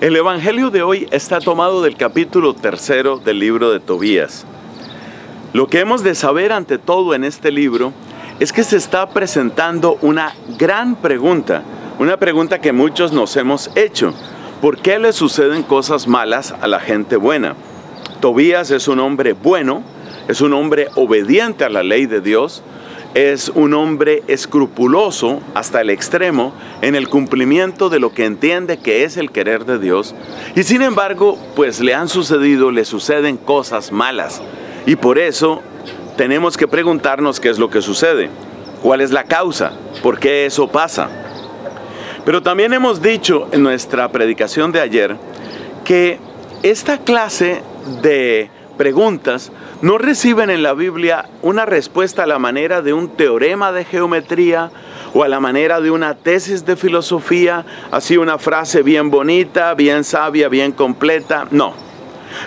El Evangelio de hoy está tomado del capítulo tercero del libro de Tobías. Lo que hemos de saber ante todo en este libro es que se está presentando una gran pregunta, una pregunta que muchos nos hemos hecho. ¿Por qué le suceden cosas malas a la gente buena? Tobías es un hombre bueno, es un hombre obediente a la ley de Dios, es un hombre escrupuloso hasta el extremo en el cumplimiento de lo que entiende que es el querer de Dios. Y sin embargo, pues le han sucedido, le suceden cosas malas. Y por eso tenemos que preguntarnos qué es lo que sucede, cuál es la causa, por qué eso pasa. Pero también hemos dicho en nuestra predicación de ayer que esta clase de preguntas no reciben en la Biblia una respuesta a la manera de un teorema de geometría o a la manera de una tesis de filosofía, así una frase bien bonita, bien sabia, bien completa. No.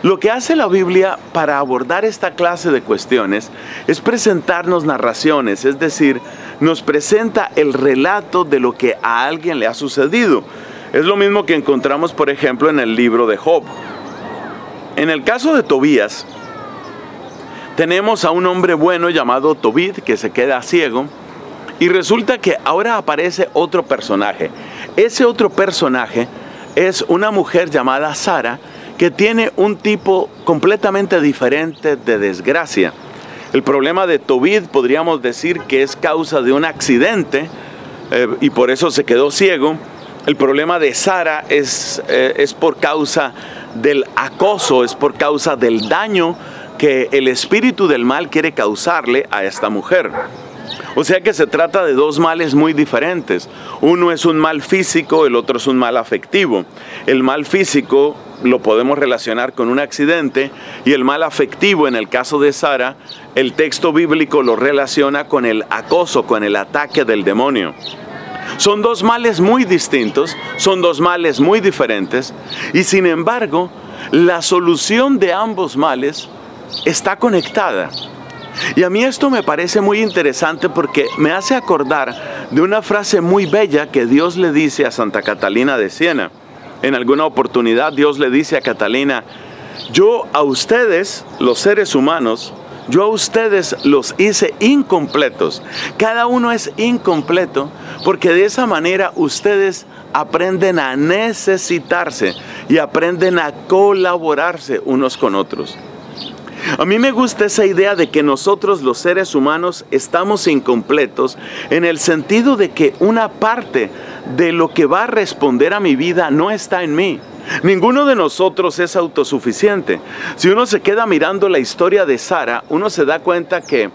Lo que hace la Biblia para abordar esta clase de cuestiones es presentarnos narraciones, es decir, nos presenta el relato de lo que a alguien le ha sucedido. Es lo mismo que encontramos, por ejemplo, en el libro de Job. En el caso de Tobías, tenemos a un hombre bueno llamado Tobit que se queda ciego y resulta que ahora aparece otro personaje. Ese otro personaje es una mujer llamada Sara que tiene un tipo completamente diferente de desgracia. El problema de Tobit podríamos decir que es causa de un accidente eh, y por eso se quedó ciego. El problema de Sara es, eh, es por causa del acoso, es por causa del daño que el espíritu del mal quiere causarle a esta mujer. O sea que se trata de dos males muy diferentes. Uno es un mal físico, el otro es un mal afectivo. El mal físico lo podemos relacionar con un accidente y el mal afectivo, en el caso de Sara, el texto bíblico lo relaciona con el acoso, con el ataque del demonio. Son dos males muy distintos, son dos males muy diferentes y sin embargo la solución de ambos males está conectada. Y a mí esto me parece muy interesante porque me hace acordar de una frase muy bella que Dios le dice a Santa Catalina de Siena. En alguna oportunidad Dios le dice a Catalina, yo a ustedes, los seres humanos, yo a ustedes los hice incompletos. Cada uno es incompleto porque de esa manera ustedes aprenden a necesitarse y aprenden a colaborarse unos con otros. A mí me gusta esa idea de que nosotros los seres humanos estamos incompletos en el sentido de que una parte de lo que va a responder a mi vida no está en mí. Ninguno de nosotros es autosuficiente. Si uno se queda mirando la historia de Sara, uno se da cuenta que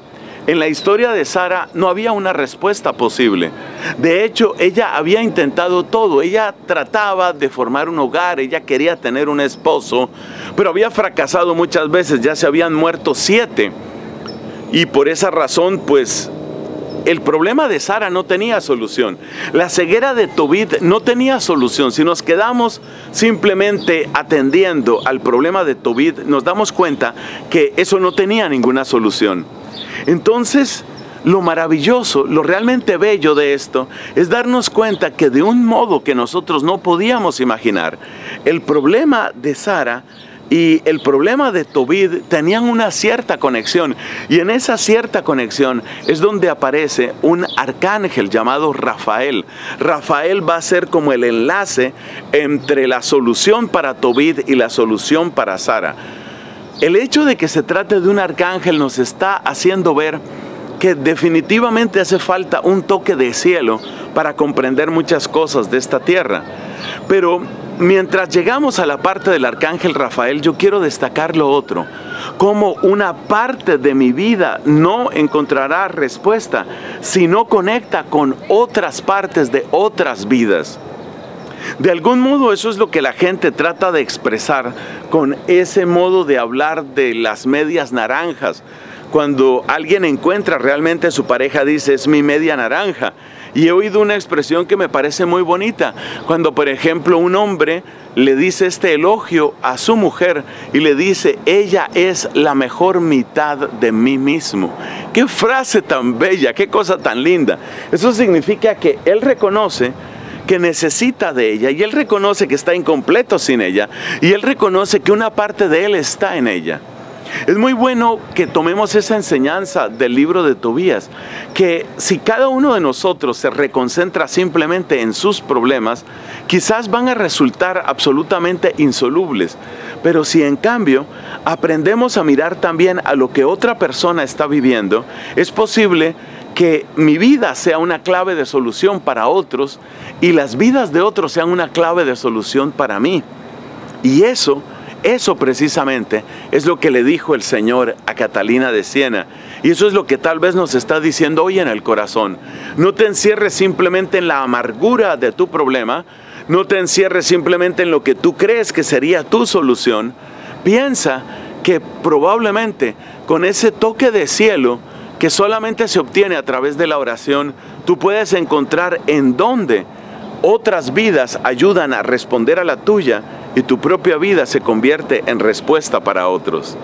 en la historia de Sara no había una respuesta posible. De hecho, ella había intentado todo. Ella trataba de formar un hogar, ella quería tener un esposo, pero había fracasado muchas veces. Ya se habían muerto siete. Y por esa razón, pues el problema de Sara no tenía solución. La ceguera de Tobit no tenía solución. Si nos quedamos simplemente atendiendo al problema de Tobit, nos damos cuenta que eso no tenía ninguna solución. Entonces, lo maravilloso, lo realmente bello de esto es darnos cuenta que de un modo que nosotros no podíamos imaginar, el problema de Sara y el problema de Tobid tenían una cierta conexión y en esa cierta conexión es donde aparece un arcángel llamado Rafael. Rafael va a ser como el enlace entre la solución para Tobid y la solución para Sara. El hecho de que se trate de un arcángel nos está haciendo ver que definitivamente hace falta un toque de cielo para comprender muchas cosas de esta tierra. Pero mientras llegamos a la parte del arcángel Rafael, yo quiero destacar lo otro, como una parte de mi vida no encontrará respuesta si no conecta con otras partes de otras vidas. De algún modo eso es lo que la gente trata de expresar con ese modo de hablar de las medias naranjas. Cuando alguien encuentra realmente a su pareja dice es mi media naranja. Y he oído una expresión que me parece muy bonita. Cuando, por ejemplo, un hombre le dice este elogio a su mujer y le dice, ella es la mejor mitad de mí mismo. Qué frase tan bella, qué cosa tan linda. Eso significa que él reconoce que necesita de ella y él reconoce que está incompleto sin ella y él reconoce que una parte de él está en ella. Es muy bueno que tomemos esa enseñanza del libro de Tobías, que si cada uno de nosotros se reconcentra simplemente en sus problemas, quizás van a resultar absolutamente insolubles. Pero si en cambio aprendemos a mirar también a lo que otra persona está viviendo, es posible que mi vida sea una clave de solución para otros y las vidas de otros sean una clave de solución para mí. Y eso, eso precisamente es lo que le dijo el Señor a Catalina de Siena. Y eso es lo que tal vez nos está diciendo hoy en el corazón. No te encierres simplemente en la amargura de tu problema, no te encierres simplemente en lo que tú crees que sería tu solución. Piensa que probablemente con ese toque de cielo, que solamente se obtiene a través de la oración, tú puedes encontrar en dónde otras vidas ayudan a responder a la tuya y tu propia vida se convierte en respuesta para otros.